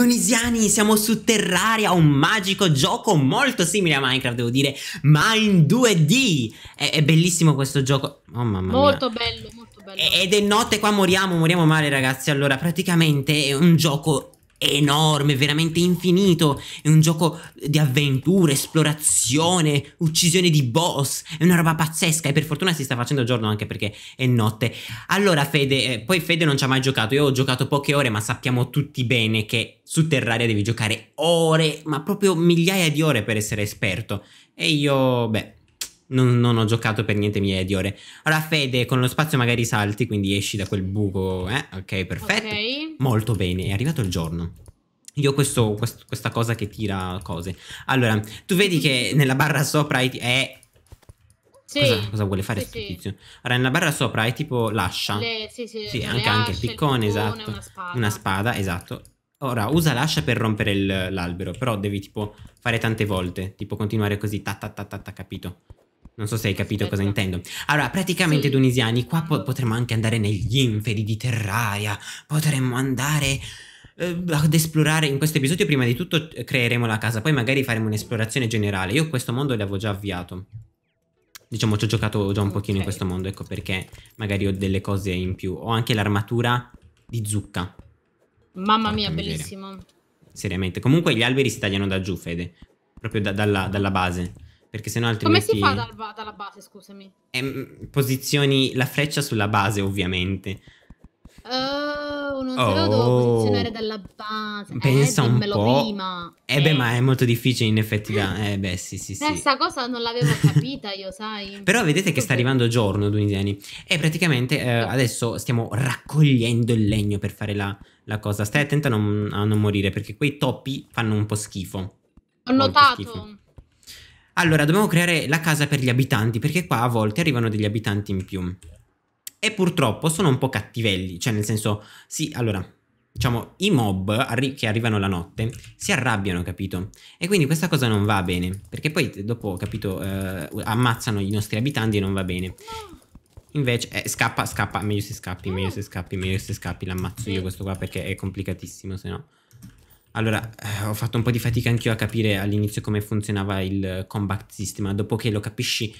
Dionisiani, siamo su Terraria, un magico gioco molto simile a Minecraft, devo dire, ma in 2D. È, è bellissimo questo gioco. Oh mamma molto mia. bello, molto bello. Ed è notte qua moriamo, moriamo male ragazzi. Allora, praticamente è un gioco enorme, veramente infinito. È un gioco di avventura, esplorazione, uccisione di boss. È una roba pazzesca e per fortuna si sta facendo giorno anche perché è notte. Allora Fede, eh, poi Fede non ci ha mai giocato. Io ho giocato poche ore, ma sappiamo tutti bene che su Terraria devi giocare ore, ma proprio migliaia di ore per essere esperto. E io, beh, non, non, ho giocato per niente migliaia di ore. Allora, Fede, con lo spazio magari salti, quindi esci da quel buco. Eh? Ok, perfetto. Ok. Molto bene, è arrivato il giorno. Io ho questo, quest, questa cosa che tira cose. Allora, tu vedi che nella barra sopra è... Sì. Cosa, cosa vuole fare Sì, sto sì. tizio? Allora, nella barra sopra è tipo l'ascia. Le, sì, sì, Sì, anche, anche il piccone, piccone, esatto. Una spada. Una spada, esatto. Ora, usa l'ascia per rompere il- l'albero, però devi tipo fare tante volte, tipo continuare così, ta ta ta ta, ta, capito? Non so se hai capito cosa intendo. Allora, praticamente, Sì. Tunisiani, qua po- potremmo anche andare negli inferi di Terraria, potremmo andare eh, ad esplorare. In questo episodio, prima di tutto, eh, creeremo la casa, poi magari faremo un'esplorazione generale. Io questo mondo l'avevo già avviato. Diciamo, ci ho giocato già un pochino in questo mondo, ecco perché magari ho delle cose in più. Ho anche l'armatura di zucca. Mamma mia, Porca miseria. bellissimo. Seriamente. Comunque gli alberi si tagliano da giù, Fede. Proprio da- dalla, dalla base. Perché sennò Come altrimenti... si fa dal dalla base, scusami? Ehm, posizioni la freccia sulla base, ovviamente. Oh, non te lo Oh. devo posizionare dalla base. Pensa eh, un po'. prima. Eh beh, ma è molto difficile in effetti da... Eh beh, sì, sì, sì. Questa cosa non l'avevo capita io, sai. Però vedete che sta arrivando giorno, Dunisiani. E praticamente eh, adesso stiamo raccogliendo il legno per fare la, la cosa. Stai attenta a non, a non morire, perché quei topi fanno un po' schifo. Ho notato. schifo. Allora, dobbiamo creare la casa per gli abitanti, perché qua a volte arrivano degli abitanti in più. E purtroppo sono un po' cattivelli, cioè nel senso, sì, allora, diciamo, i mob arri- che arrivano la notte si arrabbiano, capito? E quindi questa cosa non va bene, perché poi dopo, capito, eh, ammazzano i nostri abitanti e non va bene. Invece, eh, scappa, scappa, meglio se scappi, meglio se scappi, meglio se scappi, l'ammazzo io questo qua perché è complicatissimo, se no. Allora, eh, ho fatto un po' di fatica anch'io a capire all'inizio come funzionava il combat system, ma dopo che lo capisci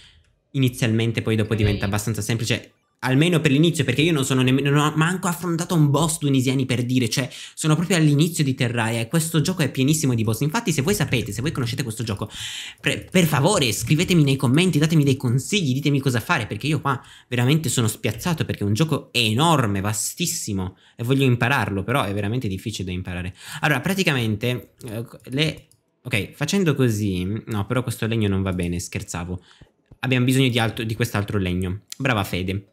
inizialmente, poi dopo diventa abbastanza semplice. Almeno per l'inizio, perché io non sono nemmeno. Non ho manco affrontato un boss tunisiani per dire, cioè, sono proprio all'inizio di Terraria e questo gioco è pienissimo di boss. Infatti, se voi sapete, se voi conoscete questo gioco, pre- per favore scrivetemi nei commenti, datemi dei consigli, ditemi cosa fare, perché io qua veramente sono spiazzato perché è un gioco enorme, vastissimo e voglio impararlo, però è veramente difficile da imparare. Allora, praticamente, eh, le... Ok, facendo così... No, però questo legno non va bene, scherzavo. Abbiamo bisogno di, di quest'altro legno. Brava Fede.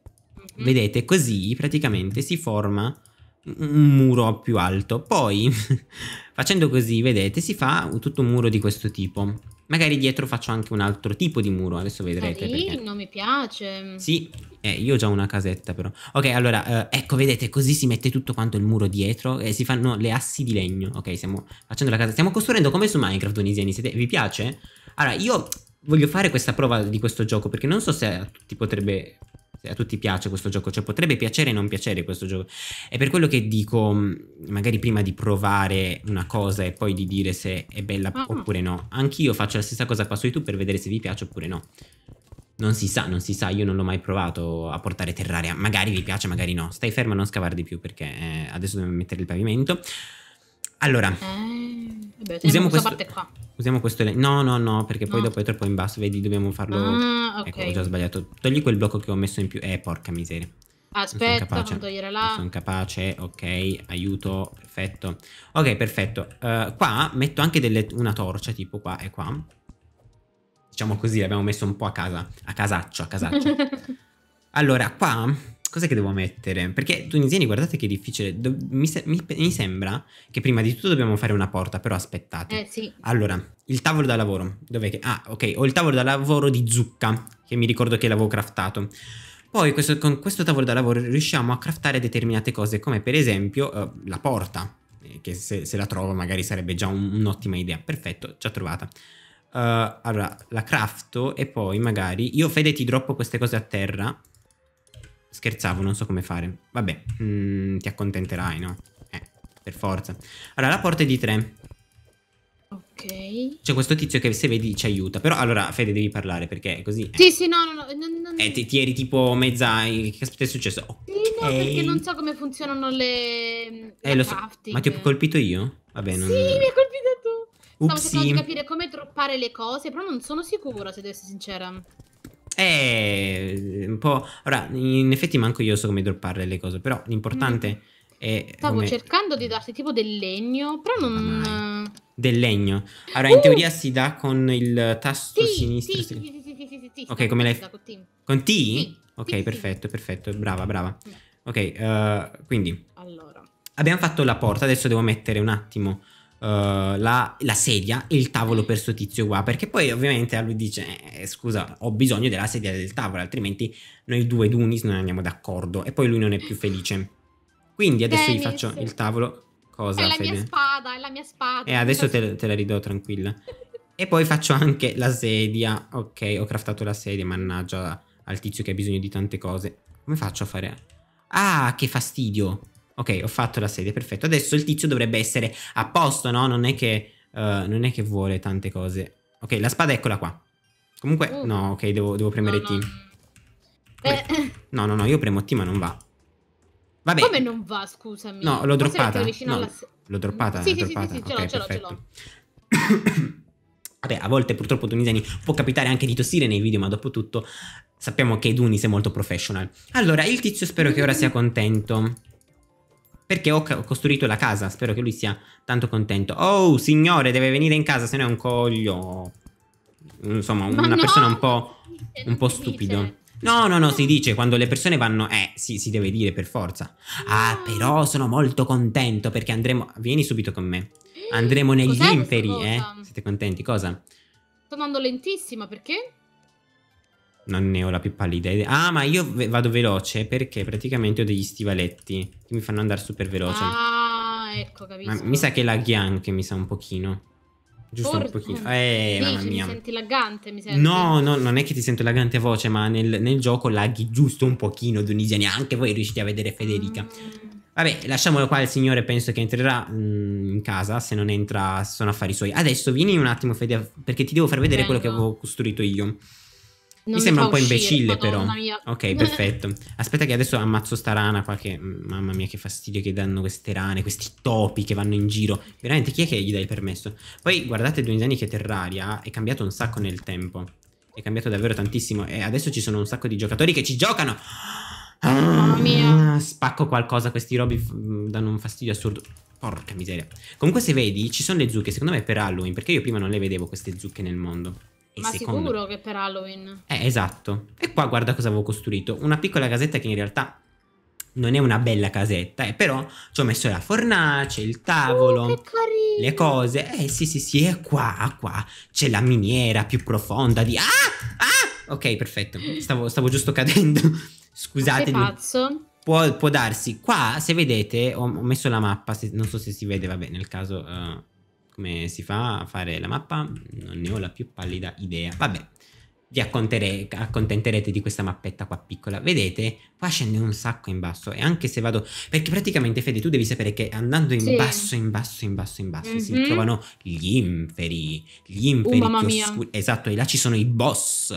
Mhm. Vedete, così praticamente si forma un muro più alto. Poi, facendo così, vedete, si fa tutto un muro di questo tipo. Magari dietro faccio anche un altro tipo di muro, adesso vedrete. perché... Carino, mi piace. Sì, eh, io ho già una casetta però. Ok, allora, eh, ecco, vedete, così si mette tutto quanto il muro dietro e si fanno le assi di legno. Ok, stiamo facendo la casa. Stiamo costruendo come su Minecraft, Tunisiani. Siete- Vi piace? Allora, io voglio fare questa prova di questo gioco perché non so se a tutti potrebbe... A tutti piace questo gioco, cioè potrebbe piacere e non piacere questo gioco. È per quello che dico, mh, magari prima di provare una cosa e poi di dire se è bella Ah. oppure no. Anch'io faccio la stessa cosa qua su YouTube per vedere se vi piace oppure no. Non si sa, non si sa, io non l'ho mai provato a portare Terraria. Magari vi piace, magari no. Stai ferma a non scavare di più perché eh, adesso dobbiamo mettere il pavimento. Allora, Eh, vabbè, Usiamo questa questo- parte qua. Usiamo questo... le- No, no, no, perché poi No. dopo è troppo in basso. Vedi, dobbiamo farlo... Ah, ok. Ecco, ho già sbagliato. Togli quel blocco che ho messo in più. Eh, porca miseria. Aspetta, non togliere Non là. sono capace, ok, aiuto, perfetto. Ok, perfetto. Eh, qua metto anche delle- una torcia, tipo qua e qua. Diciamo così, l'abbiamo messo un po' a casa, a casaccio, a casaccio. allora, qua, cos'è che devo mettere? Perché tunisiani, guardate che difficile. Do- mi, se- mi- mi sembra che prima di tutto dobbiamo fare una porta, però aspettate. eh sì. Allora, il tavolo da lavoro. Dov'è che... Ah, ok, ho il tavolo da lavoro di zucca, che mi ricordo che l'avevo craftato. Poi questo- con questo tavolo da lavoro riusciamo a craftare determinate cose, come per esempio eh, la porta, eh, che se, se la trovo magari sarebbe già un- un'ottima idea. Perfetto, già trovata. Eh, allora, la crafto e poi magari... Io, Fede, ti droppo queste cose a terra. Scherzavo, non so come fare. Vabbè, mm, ti accontenterai, no? Eh. per forza. Allora, la porta è di tre. Ok. C'è questo tizio che se vedi ci aiuta. Però allora, Fede, devi parlare perché così. eh. Sì, sì, no, no, no. non- non- Eh, ti, ti eri tipo mezza. Che aspetta è successo? Ok. Sì, no, perché non so come funzionano le... Eh, lo so. crafting. Ma ti ho colpito io? Vabbè, non. Sì, mi hai colpito tu. Stavo cercando di Upsi. capire come droppare le cose, però non sono sicura, se devo essere sincera. Eh, un po'. Ora, in effetti, manco io so come dropparle le cose. Però l'importante è. Mm. Stavo come- cercando di darti tipo del legno, però non... Del legno. Allora, in Uh! teoria si dà con il tasto Sì, sinistro. sì, sì, sì, sì, sì, sì, sì, sì, Ok, come l'hai- con Tim. Con T? Sì, Ok, sì, perfetto, perfetto. Brava, brava. Mm. Ok, eh, quindi Allora. abbiamo fatto la porta. Adesso devo mettere un attimo eh, la, la sedia e il tavolo per sto tizio qua. Perché poi, ovviamente, lui dice: eh, Scusa, ho bisogno della sedia e del tavolo, altrimenti noi due Dunis non andiamo d'accordo. E poi lui non è più felice. Quindi adesso gli Dennis. faccio il tavolo. Cosa, è la Fede? mia spada, è la mia spada. E adesso te, te la ridò tranquilla. E poi faccio anche la sedia. Ok, ho craftato la sedia, mannaggia al tizio che ha bisogno di tante cose. Come faccio a fare? Ah, che fastidio. Ok, ho fatto la sedia, perfetto. Adesso il tizio dovrebbe essere a posto, no? Non è che, eh, non è che vuole tante cose. Ok, la spada eccola qua. Comunque, Uh. no, ok, devo, devo premere No, no. T. Eh, No, no, no, io premo T ma non va. Vabbè. come non va, scusami? No, l'ho droppata. No, alla L'ho droppata, Sì, l'ho sì, sì, droppata. sì, sì, ce ok, l'ho, ce l'ho, ce l'ho. Vabbè, a volte purtroppo Tunisiani può capitare anche di tossire nei video, ma dopo tutto sappiamo che Dunis è molto professional. Allora, il tizio spero che ora sia contento. Perché ho, costruito la casa, spero che lui sia tanto contento. Oh, signore, deve venire in casa, se no è un coglio. Insomma, Ma una no, persona un po', un po' stupido. dice. No, no, no, si dice quando le persone vanno. Eh, sì, si deve dire per forza. Ah, No. però sono molto contento perché andremo. Vieni subito con me. Andremo negli Cos'è inferi, eh? Siete contenti? Cosa? Sto andando lentissima, perché? Non ne ho la più pallida idea. Ah, ma io vado veloce perché praticamente ho degli stivaletti che mi fanno andare super veloce. Ah, ecco, capisco. ma mi sa che laghi anche, mi sa un pochino. Giusto un Forse- pochino. Eh, mamma Dici, mia. Mi senti laggante, mi senti? No, no, non è che ti sento lagante a voce, ma nel, nel gioco laghi giusto un pochino, Dunisiani. Anche voi riuscite a vedere Federica. Mm. Vabbè, lasciamolo qua, il signore penso che entrerà mm, in casa, se non entra sono affari suoi. Adesso vieni un attimo, Fede, perché ti devo far vedere quello che avevo costruito io. Non mi sembra un po' uscire, imbecille però. Madonna mia. Ok, perfetto. Aspetta che adesso ammazzo sta rana qua che... Mamma mia che fastidio che danno queste rane, questi topi che vanno in giro. Veramente chi è che gli dà il permesso? Poi guardate Dunisiani che Terraria è cambiato un sacco nel tempo. È cambiato davvero tantissimo e adesso ci sono un sacco di giocatori che ci giocano. Mamma mia. Ah, Spacco qualcosa, questi robi f- danno un fastidio assurdo. Porca miseria. Comunque se vedi ci sono le zucche, secondo me per Halloween, perché io prima non le vedevo queste zucche nel mondo. E Ma secondo sicuro che per Halloween? eh, esatto. E qua guarda cosa avevo costruito. Una piccola casetta che in realtà non è una bella casetta, eh, però ci ho messo la fornace, il tavolo, Oh, che carino. le cose. Eh sì sì sì, e qua, qua c'è la miniera più profonda di... Ah! Ah! Ok, perfetto. Stavo, stavo giusto cadendo. Sei Scusate. pazzo? Può, può darsi. Qua, se vedete, ho, ho messo la mappa. se- non so se si vede, vabbè, nel caso... eh, come si fa a fare la mappa? Non ne ho la più pallida idea. Vabbè, vi accontenterete di questa mappetta qua piccola. Vedete? Qua scende un sacco in basso. E anche se vado... Perché praticamente, Fede, tu devi sapere che andando in Sì. basso, in basso, in basso, in basso, si Mhm. trovano gli inferi. Gli inferi Uh, più mia. oscuri. Esatto, e là ci sono i boss.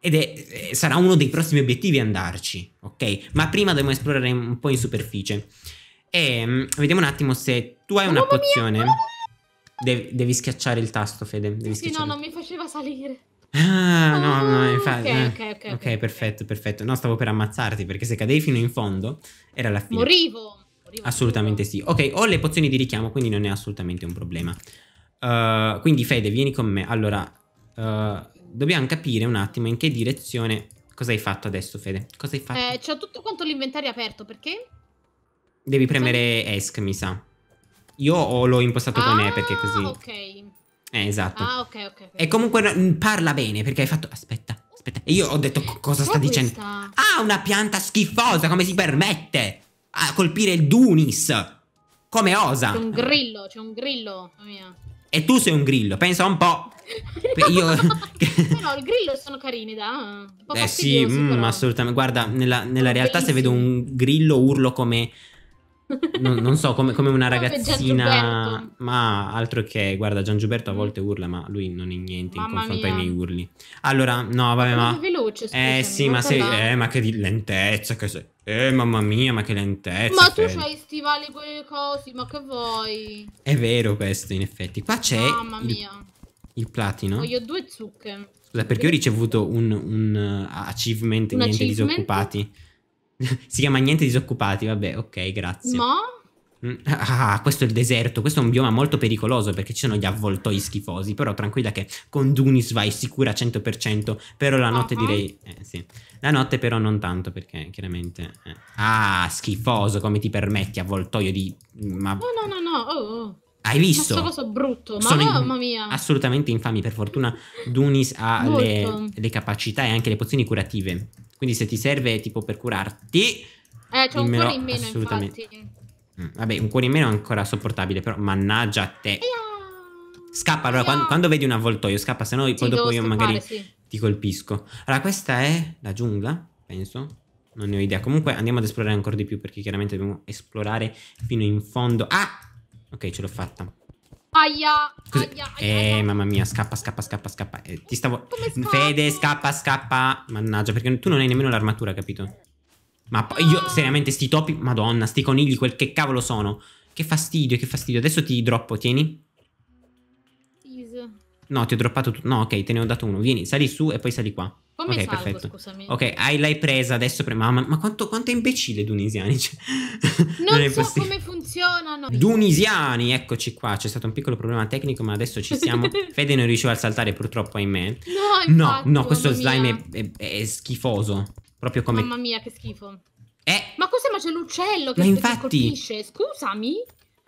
Ed è, eh, sarà uno dei prossimi obiettivi andarci, ok? Ma prima dobbiamo esplorare un po' in superficie. E mm, vediamo un attimo se tu hai una Mamma mia, pozione. mamma Devi, devi schiacciare il tasto, Fede. Devi Sì, no, non mi faceva salire. Ah, no, no, Ah, infatti. ok, eh. ok, ok, ok, ok. perfetto, perfetto. No, stavo per ammazzarti perché se cadevi fino in fondo era la fine. Morivo. Morivo Assolutamente sicuro. sì. Ok, ho le pozioni di richiamo, quindi non è assolutamente un problema. Uh, quindi Fede, vieni con me. Allora, uh, dobbiamo capire un attimo in che direzione... Cosa hai fatto adesso, Fede? Cosa hai fatto? Eh, c'ho tutto quanto l'inventario aperto, perché? Devi premere ESC, mi sa. Io ho- l'ho impostato con E perché così... Ah, ok. Eh, esatto. Ah, ok, ok. E comunque parla bene perché hai fatto... Aspetta, aspetta. E io ho detto co- cosa sta dicendo. questa? Ah, una pianta schifosa, come si permette? A colpire il Dunis. Come osa? C'è un grillo, c'è un grillo. Mia. E tu sei un grillo, pensa un po'. Io- no, il grillo sono carini, da. Un po' Eh sì, mm, assolutamente. Guarda, nella, nella realtà se vedo un grillo urlo come... non, non so, come, come una ragazzina, ma altro che, guarda, Giangiuberto a Mm. volte urla, ma lui non è niente in Mamma confronto ai mia. miei urli. Allora, no, vabbè, Ma ma... veloce, Eh sì, ma sei... Eh, ma che lentezza che sei... Eh, mamma mia, ma che lentezza. Ma tu Fede. c'hai i stivali quei cosi, ma che vuoi? È vero questo, in effetti. Qua c'è Mamma il, mia. il platino. Voglio due zucche. Scusa, perché ho ricevuto un, un, uh, achievement Un niente achievement? disoccupati. si chiama niente disoccupati, vabbè, ok, grazie. Ma? Mm, Ah, questo è il deserto, questo è un bioma molto pericoloso perché ci sono gli avvoltoi schifosi, però tranquilla che con Dunis vai sicura 100%, però la notte Ah. direi... Eh sì, la notte però non tanto perché chiaramente... eh. Ah, schifoso, come ti permetti avvoltoio di... Ma No, no, no, no. Oh, oh. Hai visto? sto coso brutto. Ma Sono in- mamma mia. assolutamente infami. Per fortuna Dunis ha le, le capacità e anche le pozioni curative. Quindi se ti serve tipo per curarti... Eh, c'ho un cuore in meno, assolutamente. infatti. Mm, Vabbè, un cuore in meno è ancora sopportabile, però mannaggia a te. Scappa allora, quando, quando vedi un avvoltoio, scappa, se no Sì, poi dopo io scappare, magari sì. ti colpisco. Allora, questa è la giungla, penso. Non ne ho idea. Comunque andiamo ad esplorare ancora di più perché chiaramente dobbiamo esplorare fino in fondo. Ah! Ok, ce l'ho fatta. Aia, aia, aia, Eh, mamma mia, scappa, scappa, scappa, scappa. Eh, ti stavo. Fede, scappa, scappa. Mannaggia, perché tu non hai nemmeno l'armatura, capito? Ma poi io, Ah. seriamente, sti topi. Madonna, sti conigli, quel che cavolo sono. Che fastidio, che fastidio. Adesso ti droppo, tieni. No, ti ho droppato tutto. No, ok, te ne ho dato uno. Vieni, sali su e poi sali qua. Come ok, salgo, perfetto. scusami? Ok, hai, l'hai presa adesso. Pre- ma, ma, quanto, quanto è imbecille Dunisiani? Cioè, Non, è so possibile. come funzionano. Dunisiani, eccoci qua. C'è stato un piccolo problema tecnico, ma adesso ci siamo. Fede non riusciva a saltare, purtroppo, ahimè. No, No, infatti, no, questo mamma slime è, è- è schifoso. Proprio come. Mamma mia, che schifo. Eh, Ma cos'è? Ma c'è l'uccello che Ma infatti- colpisce. Scusami.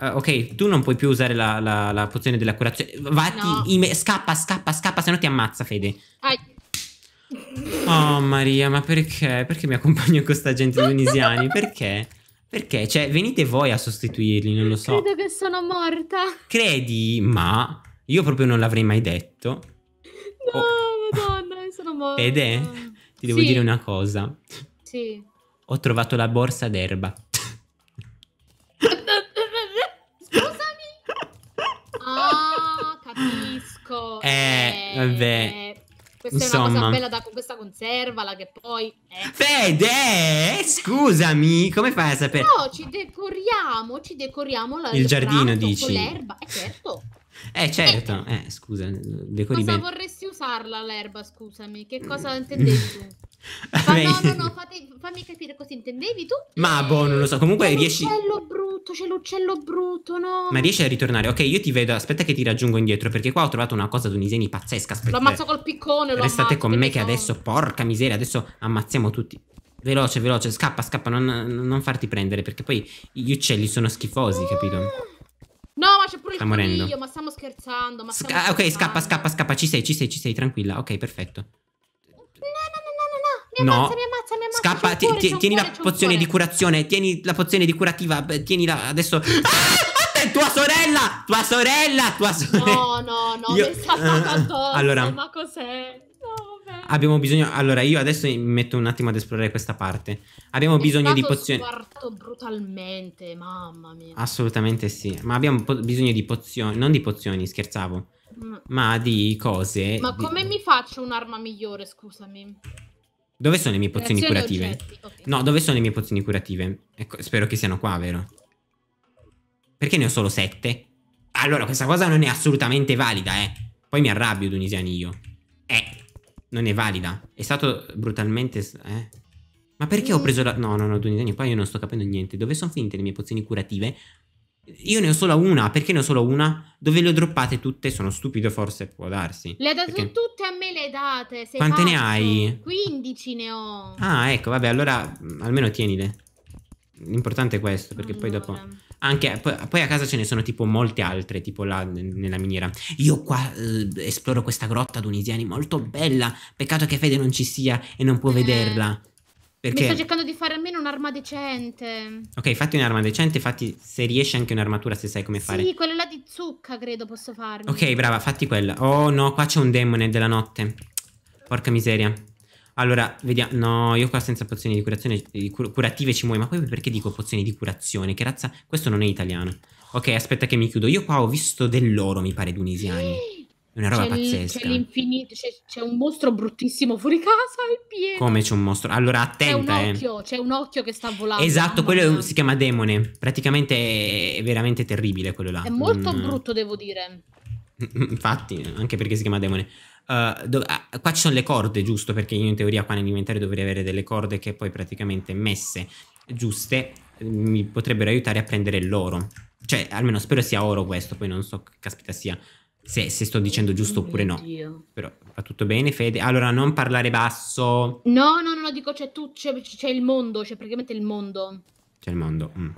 Eh, ok, tu non puoi più usare la, la- la pozione della curazione. Vatti, No. scappa, scappa, scappa, se no ti ammazza, Fede. Ai. Oh Maria, ma perché? Perché mi accompagno con sta gente tunisiani? Perché? Perché? Cioè, venite voi a sostituirli, non lo so. Credo che sono morta. Credi? Ma io proprio non l'avrei mai detto. No, Oh. madonna, sono morta. Fede, ti devo Sì, dire una cosa. Sì. Ho trovato la borsa d'erba. Scusami. Ah, capisco. Eh, vabbè. Questa è una Insomma. cosa bella da questa conservala che poi... Eh. Fede, scusami, come fai a sapere? No, ci decoriamo, ci decoriamo la, Il giardino, prato dici? Con l'erba, eh certo. Eh, certo. Eh, scusa, decori Cosa bene. vorresti usarla l'erba, scusami? Che cosa intendevi tu? Ma no, no, no, fate- fammi capire cosa intendevi tu. Ma boh, non lo so. Comunque C'è riesci. l'uccello brutto, c'è l'uccello brutto, no? Ma riesci a ritornare? Ok, io ti vedo. Aspetta che ti raggiungo indietro. Perché qua ho trovato una cosa tunisiani pazzesca. Aspetta. Lo ammazzo col piccone, Restate con me che so. adesso, porca miseria, adesso ammazziamo tutti. Veloce, veloce, scappa, scappa, non, non farti prendere perché poi gli uccelli sono schifosi, capito? No, ma c'è pure Sta il morendo. coniglio, ma stiamo scherzando, ma stiamo Sca- ok, scherzando. scappa, scappa, scappa, ci sei, ci sei, ci sei, tranquilla. Ok, perfetto. No, no, no, no, no, mi No. ammazza, mi ammazza, mi ammazza. Scappa, ti- cuore, tieni la pozione di curazione, tieni la pozione di curativa, beh, tienila adesso. Ah, tua sorella, tua sorella, tua sorella. No, no, no, Io- mi è saltato eh, addosso, allora. ma cos'è? No, vabbè. Abbiamo bisogno. Allora, io adesso mi metto un attimo ad esplorare questa parte. Abbiamo bisogno È di stato pozioni. squartato brutalmente, mamma mia. Assolutamente sì. Ma abbiamo bisogno di pozioni. Non di pozioni, scherzavo. Mm. Ma di cose. Ma di- come mi faccio un'arma migliore, scusami? Dove sono le mie pozioni Creazione curative? oggetti, ok. No, dove sono le mie pozioni curative? Ecco, spero che siano qua, vero? Perché ne ho solo sette? Allora, questa cosa non è assolutamente valida, eh. Poi mi arrabbio, tunisiani, io. Eh, non è valida. È stato brutalmente... Eh. Ma perché ho Mm. preso la... No, no, no, tunisiani, qua io non sto capendo niente. Dove sono finite le mie pozioni curative? Io ne ho solo una. Perché ne ho solo una? Dove le ho droppate tutte? Sono stupido, forse, può darsi. Le hai date Perché- tutte a me, le date. sei Quante ne pazzo. hai? 15 ne ho. Ah, ecco, vabbè, allora mm, almeno tienile. L'importante è questo, perché poi dopo... Allora. Anche poi, poi a casa ce ne sono tipo molte altre, tipo là nella miniera. Io qua eh, esploro questa grotta tunisiani molto bella. Peccato che Fede non ci sia e non può Eh. vederla. Mi sto Perché? cercando di fare almeno un'arma decente. Ok, fatti un'arma decente, fatti se riesci anche un'armatura se sai come fare. Sì, quella là di zucca credo posso farmi. Ok, brava, fatti quella. Oh no, qua c'è un demone della notte. Porca miseria. Allora, vediamo. No, io qua senza pozioni di curazione, di cur- curative ci muoio. Ma poi perché dico pozioni di curazione? Che razza. Questo non è italiano. Ok, aspetta che mi chiudo. Io qua ho visto dell'oro, mi pare, tunisiani. È una roba C'è pazzesca. C'è l'infinito. C'è, c'è un mostro bruttissimo fuori casa. È pieno. Come c'è un mostro? Allora, C'è un attenta, eh. occhio. C'è un occhio che sta volando. Esatto, quello è si chiama demone. Praticamente è, veramente terribile quello là. È molto Mm. brutto, devo dire. Infatti, anche perché si chiama demone. Uh, do- ah, qua ci sono le corde, giusto? Perché io in teoria qua nell'inventario dovrei avere delle corde che poi praticamente messe giuste eh, mi potrebbero aiutare a prendere l'oro. Cioè, almeno spero sia oro questo, poi non so che caspita sia. Se, se sto dicendo giusto oppure no. Però va tutto bene, Fede. Allora, non parlare basso. No, no, no, no, dico, c'è, tu, c'è, c'è il mondo, c'è praticamente il mondo. C'è il mondo. mm.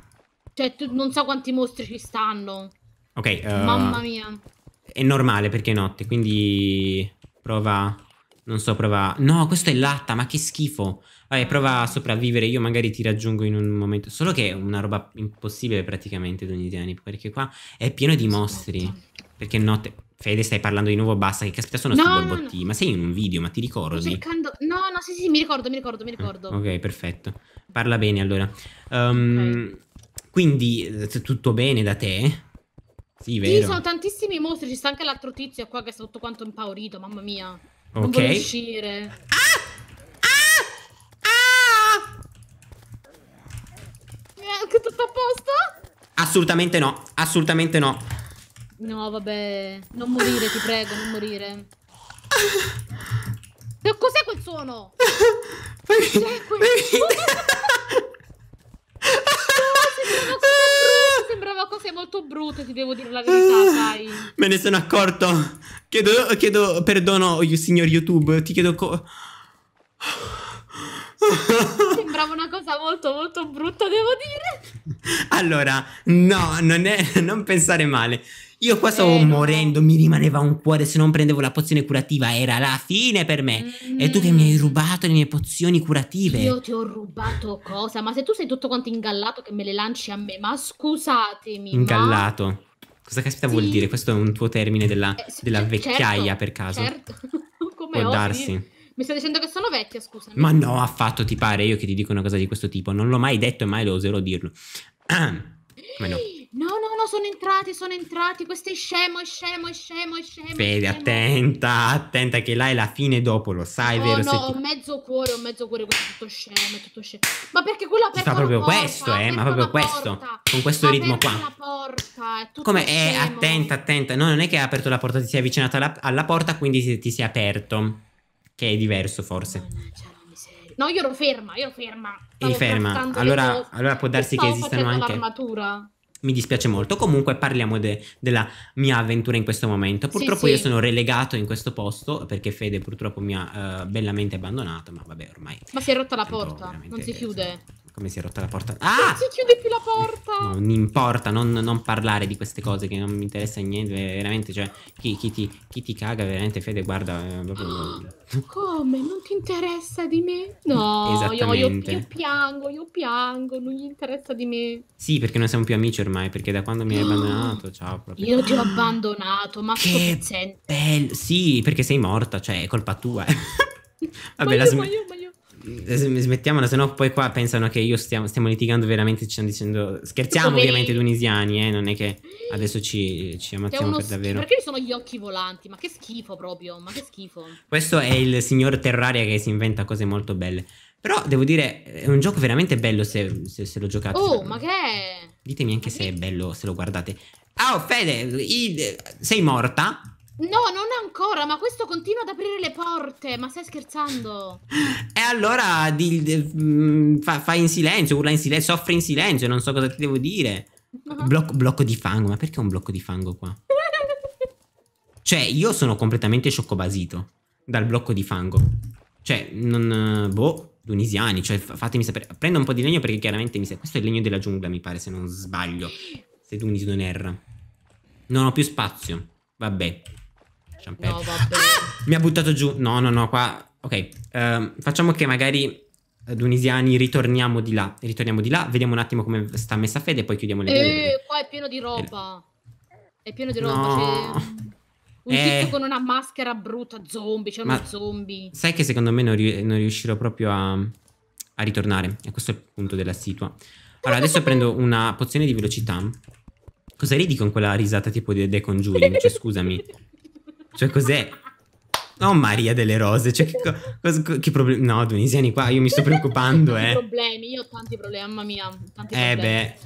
Cioè, tu, non so quanti mostri ci stanno. Ok, eh, Mamma mia. È normale perché è notte, quindi prova. Non so, prova. No, questo è latta, ma che schifo. Vabbè, prova a sopravvivere. Io magari ti raggiungo in un momento. Solo che è una roba impossibile praticamente, Donitiani. Perché qua è pieno di mostri. Perché notte. Fede, stai parlando di nuovo, basta. Che caspita sono No, sti no, no. borbotti? Ma sei in un video, ma ti Sto ricordi? cercando... No, no, sì, sì, mi ricordo, mi ricordo, mi ricordo. Ah, Ok, perfetto. Parla bene allora. Ehm, Quindi, eh, tutto bene da te? Sì, Sì, vero. sono tantissimi mostri, ci sta anche l'altro tizio qua che è tutto quanto impaurito, mamma mia. Non Ok. vuole uscire. Eh, che tutto a posto? Assolutamente no, assolutamente no. No, vabbè. Non morire, ti prego, non morire. Cos'è quel suono? Cos'è quel suono? Sembrava cose molto brutte, ti devo dire la verità, sai. Me ne sono accorto. Chiedo, chiedo perdono, signor YouTube. Ti chiedo. Sembrava una cosa molto, molto brutta, devo dire. allora, no, non, è, non pensare male. Io qua stavo Eh, no. morendo, mi rimaneva un cuore. Se non prendevo la pozione curativa, era la fine per me. E tu che mi hai rubato le mie pozioni curative. Io ti ho rubato cosa? Ma se tu sei tutto quanto ingallato che me le lanci a me, ma scusatemi. Ingallato. Cosa caspita vuol Sì. dire? Questo è un tuo termine della, Ma... Eh, della certo, vecchiaia per caso. Certo. Come Può darsi. Mi stai dicendo che sono vecchia, scusami. Ma no, affatto ti pare io che ti dico una cosa di questo tipo. Non l'ho mai detto e mai lo oserò dirlo. Come no? No, no, no, sono entrati, sono entrati. Questo è scemo, è scemo, è scemo, è scemo. è Fede, attenta, attenta che là è la fine dopo, lo sai, Oh, vero? no, ho ti- mezzo cuore, ho mezzo cuore, questo è tutto scemo, è tutto scemo. Ma perché quello ha Ti aperto fa proprio porta, questo, eh, ma proprio questo, porta. con questo ritmo qua. la porta, è tutto Come, eh, scemo. attenta, attenta. No, non è che ha aperto la porta, ti sei avvicinato alla, alla porta, quindi ti si è aperto. Che è diverso, forse. Miseria. No, io ero ferma, io ero ferma. Eri Stavo ferma. trattando le Allora, allora può darsi che esistano anche. l'armatura. Mi dispiace molto. Comunque parliamo de- della mia avventura in questo momento. Purtroppo sì. io sono relegato in questo posto perché Fede purtroppo mi ha eh, bellamente abbandonato. Ma vabbè, ormai. Ma si è rotta la porta, non si chiude. Come si è rotta la porta? Non Ah! si chiude più la porta. Non importa, non, non parlare di queste cose che non mi interessa niente. Veramente, cioè, chi, chi ti, chi ti caga, veramente, Fede, guarda. eh, proprio- Come? Non ti interessa di me? No, io, io, io piango, io piango, non gli interessa di me. Sì, perché non siamo più amici ormai. Perché da quando mi hai abbandonato, ciao. Proprio. Io ti ho abbandonato, ma Che bello. Sì, perché sei morta, cioè, è colpa tua. eh. ma, Vabbè, la io, sm- ma io, ma io. Sm- Smettiamola, se no poi qua pensano che io stiamo, stiamo litigando veramente, ci stanno dicendo... Scherziamo ovviamente tunisiani, eh, non è che adesso ci, ci ammazziamo per davvero. Perché ci sono gli occhi volanti? Ma che schifo proprio, ma che schifo. Questo è il signor Terraria che si inventa cose molto belle. Però devo dire, è un gioco veramente bello se, se, se lo giocate. Oh, ma che è? Ditemi anche ma se che- è bello se lo guardate. Ah, oh, Fede, i- sei morta? No, non ancora, ma questo continua ad aprire le porte. Ma stai scherzando? E allora di- di- mm, fa, fai in silenzio, urla in silenzio, soffri in silenzio, non so cosa ti devo dire. Blocco, blocco di fango, ma perché un blocco di fango qua? Cioè, io sono completamente scioccobasito dal blocco di fango. Cioè, non... Boh, tunisiani, cioè fa- fatemi sapere. Prendo un po' di legno perché chiaramente mi sa... Questo è il legno della giungla, mi pare, se non sbaglio. Se Tunisi non erra. Non ho più spazio. Vabbè. Lasciamo No, vabbè. Mi ha buttato giù. No, no, no, qua... Ok, ehm, facciamo che magari... eh, Tunisiani, ritorniamo di là. Ritorniamo di là, vediamo un attimo come sta messa Fede e poi chiudiamo le. Eh, qua è pieno di roba. È pieno di roba. No. c'è- Un Eh. tizio con una maschera brutta, zombie, c'è Ma- uno zombie. Sai che secondo me non, ri- non riuscirò proprio a, a ritornare. E questo è il punto della situa. Allora, adesso prendo una pozione di velocità. Cosa ridi con quella risata tipo di The Conjuring? Cioè, scusami. Cioè, cos'è? Oh, Maria delle Rose. Cioè, che, co- cos- co- che problemi... No, tunisiani qua, io mi sto preoccupando, Tanti eh. problemi, io ho tanti problemi, mamma mia, tanti Eh, beh.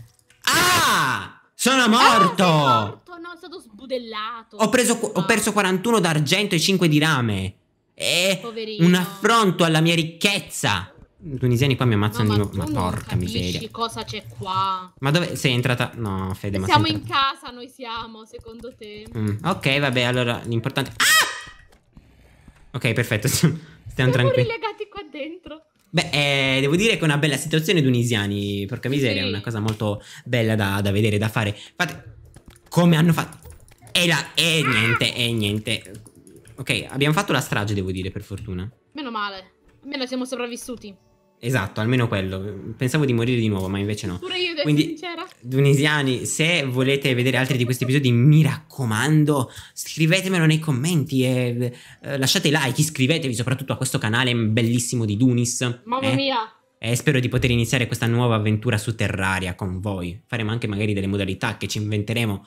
Ah! Sono Ah, morto! sei morto, no, è stato sbudellato. Ho, preso, ho perso 41 d'argento e 5 di rame. È Poverino. un affronto alla mia ricchezza. Tunisiani qua mi No, ammazzano di ma nuovo. Ma porca miseria. cosa c'è qua. Ma dove sei entrata? No, Fede, ma Siamo in casa, noi siamo, secondo te. Mm, ok, vabbè, allora l'importante. Ah! Ok, perfetto. Stiamo Siamo tranquilli. rilegati qua dentro. Beh, eh, devo dire che è una bella situazione tunisiani. Porca miseria, è Sì. una cosa molto bella da, da vedere, da fare. Fate. Come hanno fatto? E la. E niente, e niente. Ok, abbiamo fatto la strage, devo dire, per fortuna. Meno male. Almeno siamo sopravvissuti. Esatto, almeno quello. Pensavo di morire di nuovo, ma invece no. Pure io, devo Quindi- sincera. Tunisiani, se volete vedere altri di questi episodi, mi raccomando, scrivetemelo nei commenti e eh, lasciate like, iscrivetevi soprattutto a questo canale bellissimo di Dunis. Mamma eh? mia. E spero di poter iniziare questa nuova avventura su Terraria con voi. Faremo anche magari delle modalità che ci inventeremo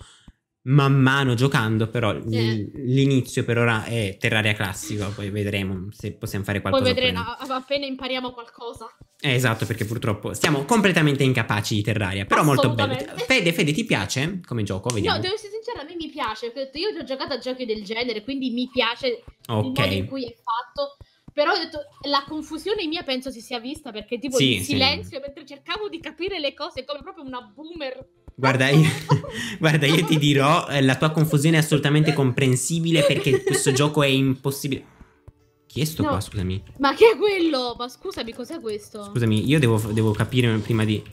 man mano giocando, però Eh. l'inizio per ora è Terraria classico, poi vedremo se possiamo fare Poi qualcosa. vedremo, no. a- appena impariamo qualcosa. Eh, esatto, perché purtroppo siamo completamente incapaci di Terraria, però molto bello. Fede, Fede, ti piace come gioco? Vediamo. No, devo essere sincera, a me mi piace. Io ho giocato a giochi del genere, quindi mi piace il modo in cui è fatto. Però ho detto, la confusione mia penso si sia vista perché tipo Sì, il sì. silenzio mentre cercavo di capire le cose come proprio una boomer. Guarda io, guarda, io ti dirò, eh, la tua confusione è assolutamente comprensibile perché questo gioco è impossibile. Chi è sto No. qua, scusami? Ma che è quello? Ma scusami, cos'è questo? Scusami, io devo, devo capire prima di...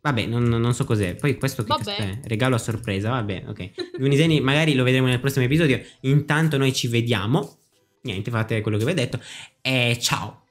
Vabbè, non, non so cos'è. Poi questo che è? Regalo a sorpresa, vabbè, ok. Duniseni magari lo vedremo nel prossimo episodio. Intanto noi ci vediamo. Niente, fate quello che vi ho detto. E ciao.